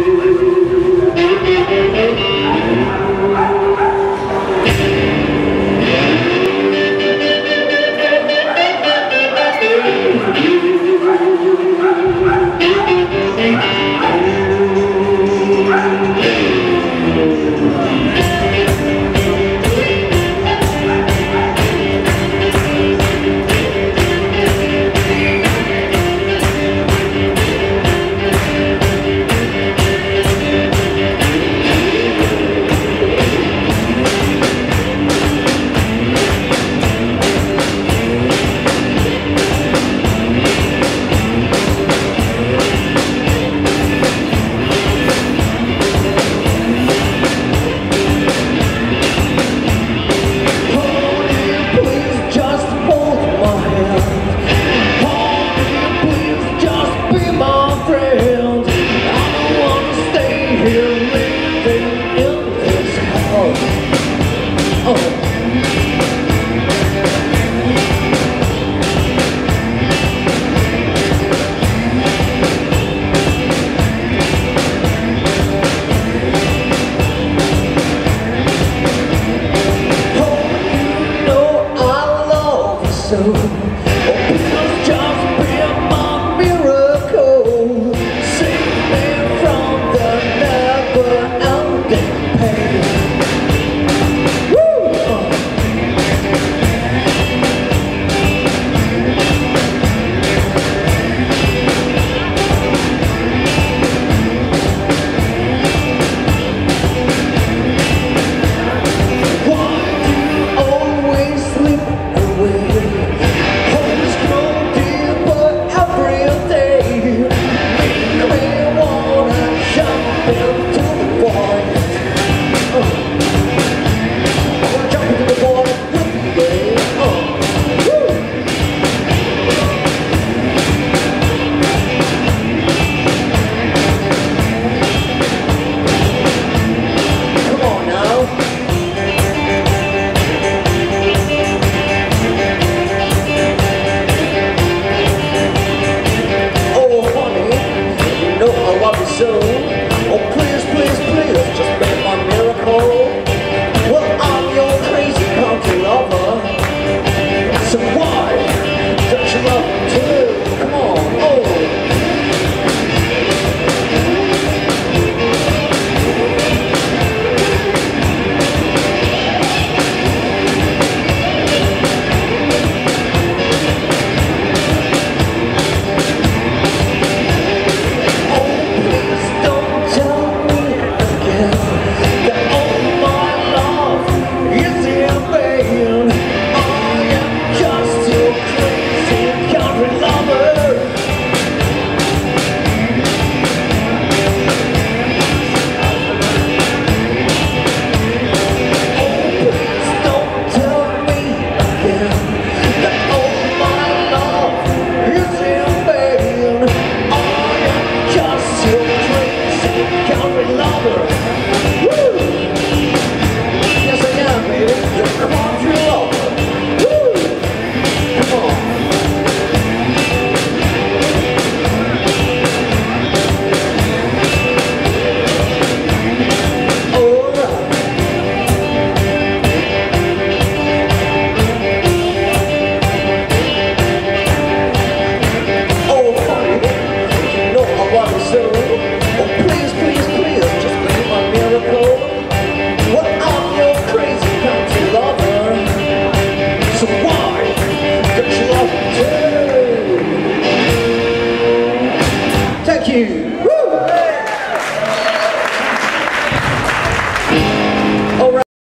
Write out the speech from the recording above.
do amor you.